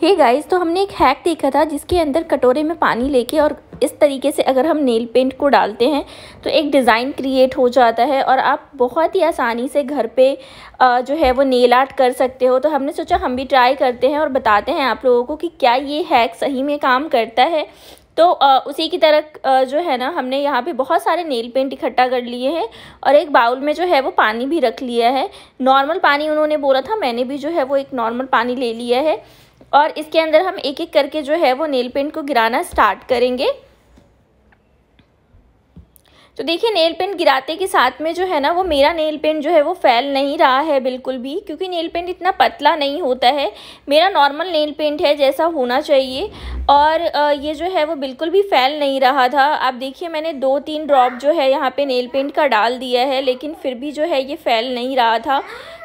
हे hey guys तो हमने एक हैक देखा था जिसके अंदर कटोरे में पानी लेके और इस तरीके से अगर हम नेल पेंट को डालते हैं तो एक डिज़ाइन क्रिएट हो जाता है और आप बहुत ही आसानी से घर पे जो है वो नेल आर्ट कर सकते हो। तो हमने सोचा हम भी ट्राई करते हैं और बताते हैं आप लोगों को कि क्या ये हैक सही में काम करता है। तो उसी की तरह जो है ना, हमने यहाँ पे बहुत सारे नेल पेंट इकट्ठा कर लिए हैं और एक बाउल में जो है वो पानी भी रख लिया है। नॉर्मल पानी उन्होंने बोला था, मैंने भी जो है वो एक नॉर्मल पानी ले लिया है। और इसके अंदर हम एक एक करके जो है वो नेल पेंट को गिराना स्टार्ट करेंगे। तो देखिए नेल पेंट गिराते के साथ में जो है ना वो मेरा नेल पेंट जो है वो फैल नहीं रहा है बिल्कुल भी क्योंकि नेल पेंट इतना पतला नहीं होता है। मेरा नॉर्मल नेल पेंट है जैसा होना चाहिए। और ये जो है वो बिल्कुल भी फैल नहीं रहा था। आप देखिए मैंने दो तीन ड्रॉप जो है यहाँ पे नेल पेंट का डाल दिया है लेकिन फिर भी जो है ये फैल नहीं रहा था।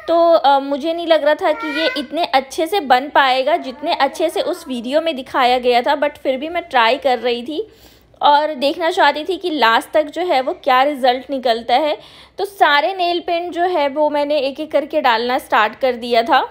तो आ, मुझे नहीं लग रहा था कि ये इतने अच्छे से बन पाएगा जितने अच्छे से उस वीडियो में दिखाया गया था बट फिर भी मैं ट्राई कर रही थी। और देखना चाहती थी कि लास्ट तक जो है वो क्या रिज़ल्ट निकलता है। तो सारे नेल पेंट जो है वो मैंने एक एक करके डालना स्टार्ट कर दिया था।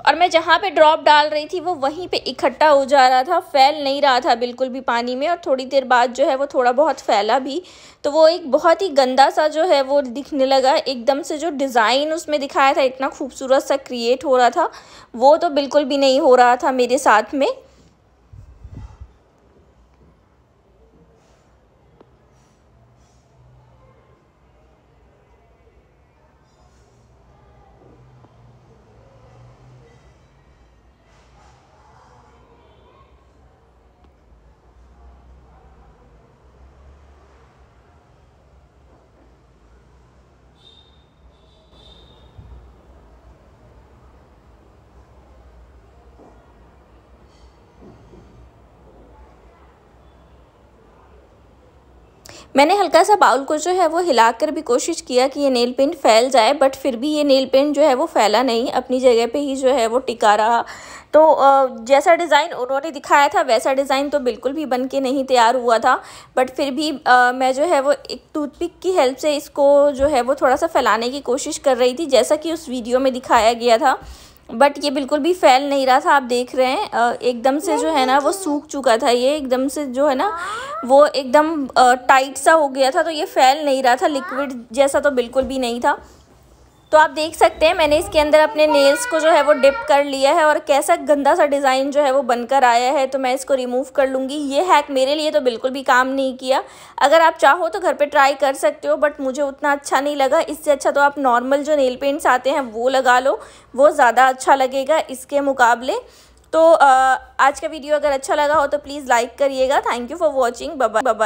और मैं जहाँ पे ड्रॉप डाल रही थी वो वहीं पे इकट्ठा हो जा रहा था, फैल नहीं रहा था बिल्कुल भी पानी में और थोड़ी देर बाद जो है वो थोड़ा बहुत फैला भी। तो वो एक बहुत ही गंदा सा जो है वो दिखने लगा, एकदम से जो डिज़ाइन उसमें दिखाया था, इतना खूबसूरत सा क्रिएट हो रहा था, वो तो बिल्कुल भी नहीं हो रहा था मेरे साथ में। मैंने हल्का सा बाउल को जो है वो हिलाकर भी कोशिश किया कि ये नेल पेंट फैल जाए बट फिर भी ये नेल पेंट जो है वो फैला नहीं अपनी जगह पे ही जो है वो टिका रहा। तो जैसा डिज़ाइन उन्होंने दिखाया था वैसा डिज़ाइन तो बिल्कुल भी बन के नहीं तैयार हुआ था बट फिर भी आ, मैं जो है वो एक टूथपिक की हेल्प से इसको जो है वो थोड़ा सा फैलाने की कोशिश कर रही थी जैसा कि उस वीडियो में दिखाया गया था। बट ये बिल्कुल भी फैल नहीं रहा था, आप देख रहे हैं। एकदम से जो है ना, वो सूख चुका था ये, एकदम से जो है ना, वो एकदम टाइट सा हो गया था तो ये फैल नहीं रहा था लिक्विड जैसा तो बिल्कुल भी नहीं था। तो आप देख सकते हैं, मैंने इसके अंदर अपने नेल्स को जो है वो डिप कर लिया है और कैसा गंदा सा डिज़ाइन जो है वो बनकर आया है तो मैं इसको रिमूव कर लूँगी। ये हैक मेरे लिए तो बिल्कुल भी काम नहीं किया। अगर आप चाहो तो घर पे ट्राई कर सकते हो बट मुझे उतना अच्छा नहीं लगा। इससे अच्छा तो आप नॉर्मल जो नेल पेंट्स आते हैं, वो लगा लो। वो ज़्यादा अच्छा लगेगा इसके मुकाबले। तो आज का वीडियो अगर अच्छा लगा हो तो प्लीज़ लाइक करिएगा। थैंक यू फॉर वॉचिंग बबा बाबा